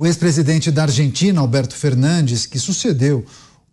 O ex-presidente da Argentina, Alberto Fernandes, que sucedeu,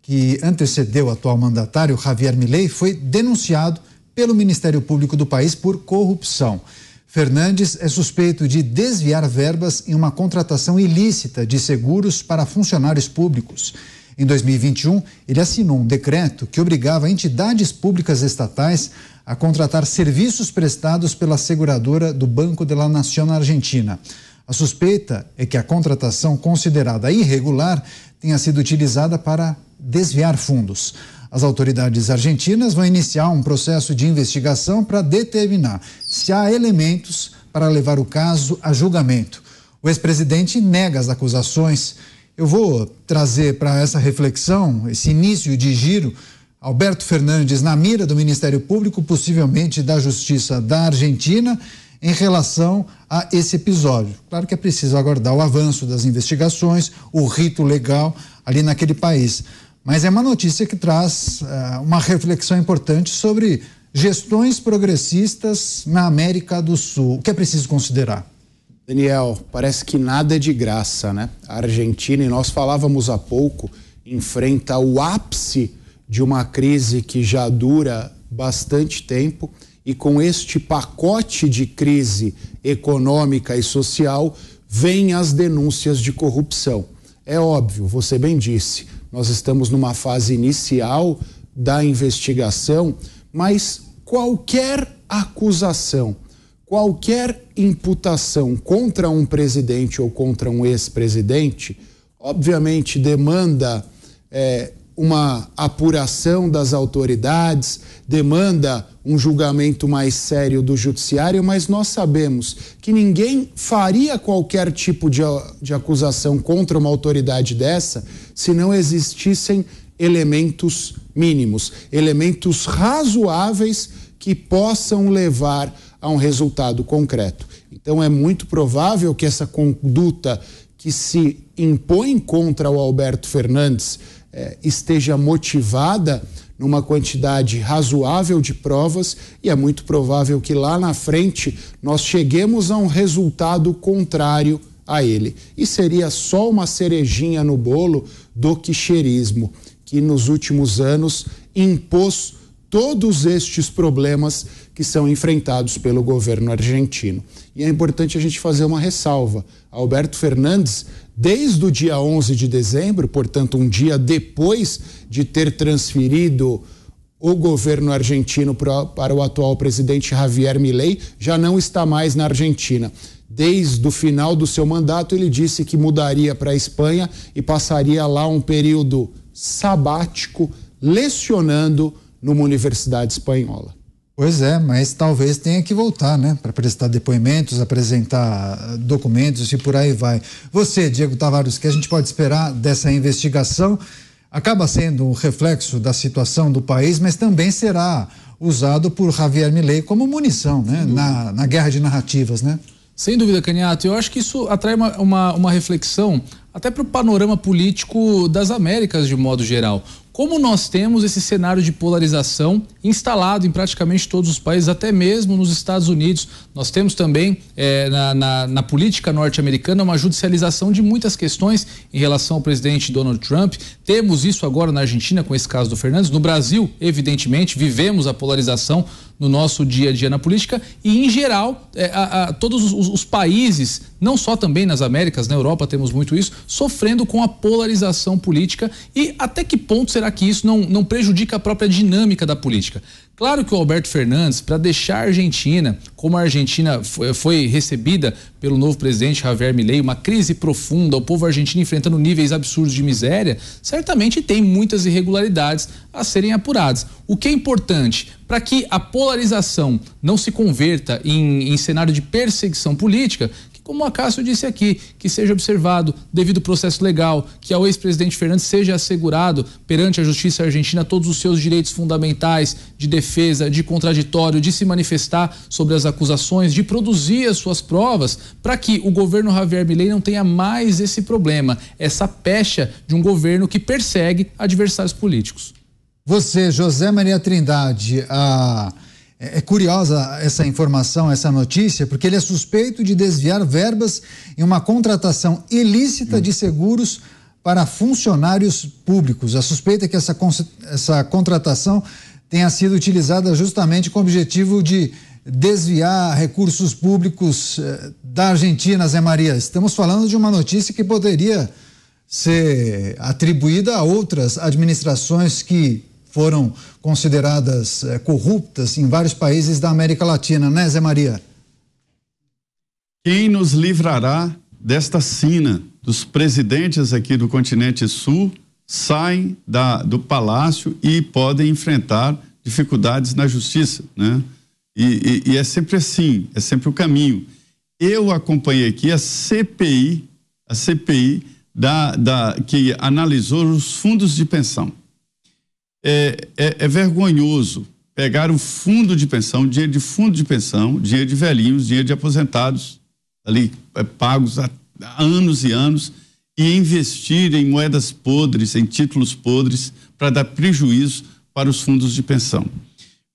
que antecedeu o atual mandatário, Javier Milei, foi denunciado pelo Ministério Público do país por corrupção. Fernandes é suspeito de desviar verbas em uma contratação ilícita de seguros para funcionários públicos. Em 2021, ele assinou um decreto que obrigava entidades públicas estatais a contratar serviços prestados pela seguradora do Banco de la Nación Argentina. A suspeita é que a contratação considerada irregular tenha sido utilizada para desviar fundos. As autoridades argentinas vão iniciar um processo de investigação para determinar se há elementos para levar o caso a julgamento. O ex-presidente nega as acusações. Eu vou trazer para essa reflexão, esse início de giro, Alberto Fernandes na mira do Ministério Público, possivelmente da Justiça da Argentina, em relação a esse episódio. Claro que é preciso aguardar o avanço das investigações, o rito legal ali naquele país. Mas é uma notícia que traz uh, uma reflexão importante sobre gestões progressistas na América do Sul. O que é preciso considerar? Daniel, parece que nada é de graça, né? A Argentina, e nós falávamos há pouco, enfrenta o ápice de uma crise que já dura bastante tempo e com este pacote de crise econômica e social vêm as denúncias de corrupção. É óbvio, você bem disse, nós estamos numa fase inicial da investigação, mas qualquer acusação, qualquer imputação contra um presidente ou contra um ex-presidente, obviamente demanda é, uma apuração das autoridades, demanda um julgamento mais sério do judiciário, mas nós sabemos que ninguém faria qualquer tipo de, de acusação contra uma autoridade dessa se não existissem elementos mínimos, elementos razoáveis que possam levar a um resultado concreto. Então é muito provável que essa conduta que se impõe contra o Alberto Fernandes eh, esteja motivada numa quantidade razoável de provas e é muito provável que lá na frente nós cheguemos a um resultado contrário a ele. E seria só uma cerejinha no bolo do quicherismo que nos últimos anos impôs todos estes problemas que são enfrentados pelo governo argentino. E é importante a gente fazer uma ressalva. Alberto Fernandes, desde o dia 11 de dezembro, portanto, um dia depois de ter transferido o governo argentino para o atual presidente Javier Milei, já não está mais na Argentina. Desde o final do seu mandato, ele disse que mudaria para a Espanha e passaria lá um período sabático lecionando numa universidade espanhola. Pois é, mas talvez tenha que voltar, né? Para prestar depoimentos, apresentar documentos e por aí vai. Você, Diego Tavares, o que a gente pode esperar dessa investigação? Acaba sendo um reflexo da situação do país, mas também será usado por Javier Milei como munição, né? Na, na guerra de narrativas, né? Sem dúvida, Caniato. Eu acho que isso atrai uma, uma, uma reflexão até para o panorama político das Américas de modo geral. Como nós temos esse cenário de polarização instalado em praticamente todos os países, até mesmo nos Estados Unidos, nós temos também é, na, na, na, política norte-americana uma judicialização de muitas questões em relação ao presidente Donald Trump. Temos isso agora na Argentina com esse caso do Fernandes. No Brasil, evidentemente, vivemos a polarização no nosso dia a dia na política e, em geral, é, a, a, todos os, os, países, não só também nas Américas, na Europa temos muito isso, sofrendo com a polarização política e até que ponto será que isso não, não prejudica a própria dinâmica da política? Claro que o Alberto Fernandes, para deixar a Argentina, como a Argentina foi recebida pelo novo presidente Javier Milei, uma crise profunda, o povo argentino enfrentando níveis absurdos de miséria, certamente tem muitas irregularidades a serem apuradas. O que é importante para que a polarização não se converta em, em cenário de perseguição política, como o Acácio disse aqui, que seja observado devido ao processo legal, que ao ex-presidente Fernandes seja assegurado perante a justiça argentina todos os seus direitos fundamentais de defesa, de contraditório, de se manifestar sobre as acusações, de produzir as suas provas, para que o governo Javier Milei não tenha mais esse problema, essa pecha de um governo que persegue adversários políticos. Você, José Maria Trindade, a É, é curiosa essa informação, essa notícia, porque ele é suspeito de desviar verbas em uma contratação ilícita de seguros para funcionários públicos. A suspeita é que essa, essa contratação tenha sido utilizada justamente com o objetivo de desviar recursos públicos eh, da Argentina, Zé Maria. Estamos falando de uma notícia que poderia ser atribuída a outras administrações que foram consideradas eh, corruptas em vários países da América Latina, né, Zé Maria? Quem nos livrará desta sina dos presidentes aqui do continente sul saem da, do palácio e podem enfrentar dificuldades na justiça, né? E, e, e, é sempre assim, é sempre o caminho. Eu acompanhei aqui a CPI, a CPI da, da, que analisou os fundos de pensão. É, é, é vergonhoso pegar o fundo de pensão, dinheiro de fundo de pensão, dinheiro de velhinhos, dinheiro de aposentados, ali é, pagos há, anos e anos, e investir em moedas podres, em títulos podres, para dar prejuízo para os fundos de pensão.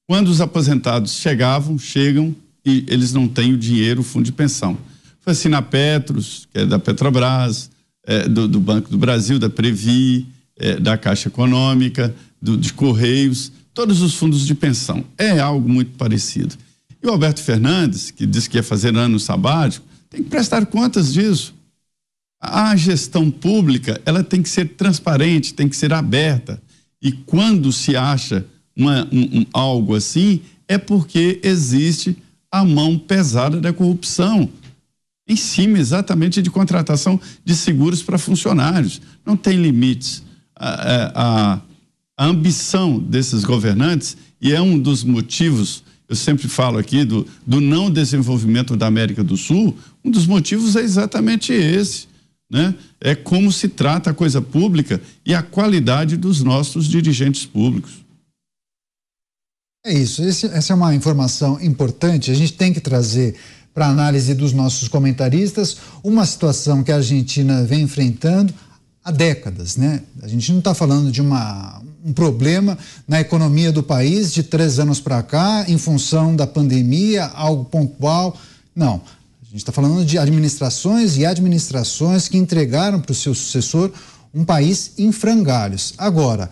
Quando os aposentados chegavam, chegam e eles não têm o dinheiro, o fundo de pensão. Foi assim na Petros, que é da Petrobras, é, do, do, Banco do Brasil, da Previ, é, da Caixa Econômica, do, de Correios, todos os fundos de pensão. É algo muito parecido. E o Alberto Fernandes, que disse que ia fazer ano sabático, tem que prestar contas disso. A gestão pública, ela tem que ser transparente, tem que ser aberta. E quando se acha uma, um, um, algo assim, é porque existe a mão pesada da corrupção em cima exatamente de contratação de seguros para funcionários. Não tem limites. A, a, a, ambição desses governantes, e é um dos motivos, eu sempre falo aqui, do, do não desenvolvimento da América do Sul, um dos motivos é exatamente esse. Né? É como se trata a coisa pública e a qualidade dos nossos dirigentes públicos. É isso. Esse, essa é uma informação importante. A gente tem que trazer para análise dos nossos comentaristas uma situação que a Argentina vem enfrentando há décadas, né? A gente não está falando de uma, um problema na economia do país de três anos para cá, em função da pandemia, algo pontual. Não. A gente está falando de administrações e administrações que entregaram para o seu sucessor um país em frangalhos. Agora,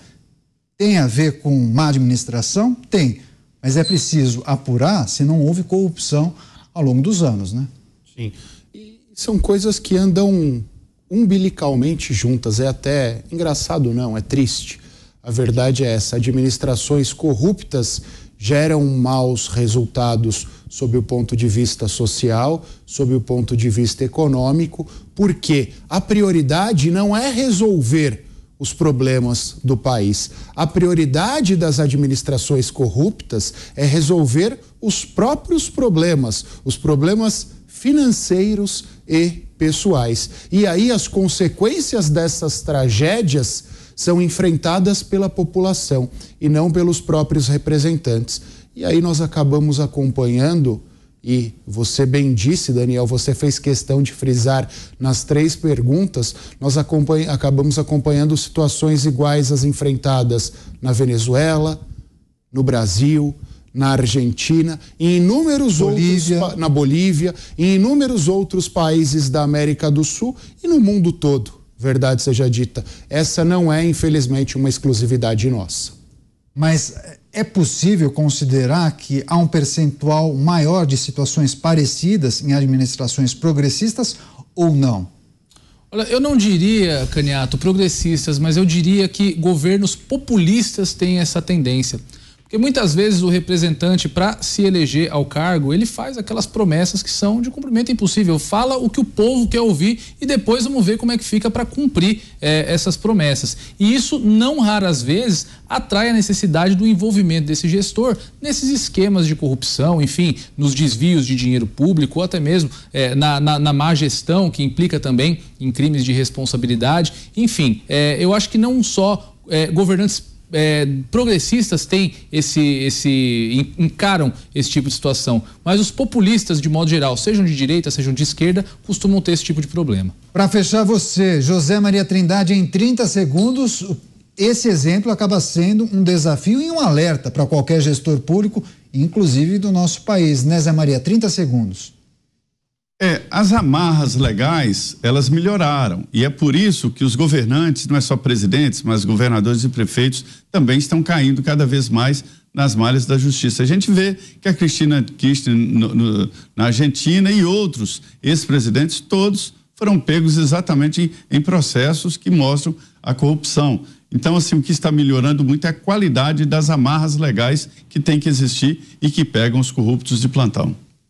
tem a ver com má administração? Tem. Mas é preciso apurar se não houve corrupção ao longo dos anos, né? Sim. E são coisas que andam umbilicalmente juntas. É até engraçado, não, é triste. A verdade é essa: administrações corruptas geram maus resultados sob o ponto de vista social, sob o ponto de vista econômico, porque a prioridade não é resolver os problemas do país. A prioridade das administrações corruptas é resolver os próprios problemas, os problemas financeiros e pessoais. E aí as consequências dessas tragédias são enfrentadas pela população e não pelos próprios representantes. E aí nós acabamos acompanhando e você bem disse, Daniel, você fez questão de frisar nas três perguntas, nós acompanha, acabamos acompanhando situações iguais às enfrentadas na Venezuela, no Brasil, na Argentina, em inúmeros Bolívia. outros na Bolívia, em inúmeros outros países da América do Sul e no mundo todo. Verdade seja dita, essa não é infelizmente uma exclusividade nossa. Mas é possível considerar que há um percentual maior de situações parecidas em administrações progressistas ou não? Olha, eu não diria, Caniato, progressistas, mas eu diria que governos populistas têm essa tendência. Porque muitas vezes o representante, para se eleger ao cargo, ele faz aquelas promessas que são de cumprimento impossível. Fala o que o povo quer ouvir e depois vamos ver como é que fica para cumprir eh, essas promessas. E isso, não raras vezes, atrai a necessidade do envolvimento desse gestor nesses esquemas de corrupção, enfim, nos desvios de dinheiro público, ou até mesmo eh, na, na, na, má gestão, que implica também em crimes de responsabilidade. Enfim, eh, eu acho que não só governantes é, progressistas têm esse, esse encaram esse tipo de situação, mas os populistas de modo geral, sejam de direita, sejam de esquerda, costumam ter esse tipo de problema. Para fechar você, José Maria Trindade, em 30 segundos, esse exemplo acaba sendo um desafio e um alerta para qualquer gestor público inclusive do nosso país. Né, Zé Maria? 30 segundos. É, as amarras legais, elas melhoraram. E é por isso que os governantes, não é só presidentes, mas governadores e prefeitos também estão caindo cada vez mais nas malhas da justiça. A gente vê que a Cristina Kirchner no, no, na Argentina e outros ex-presidentes, todos foram pegos exatamente em, em processos que mostram a corrupção. Então, assim, o que está melhorando muito é a qualidade das amarras legais que tem que existir e que pegam os corruptos de plantão.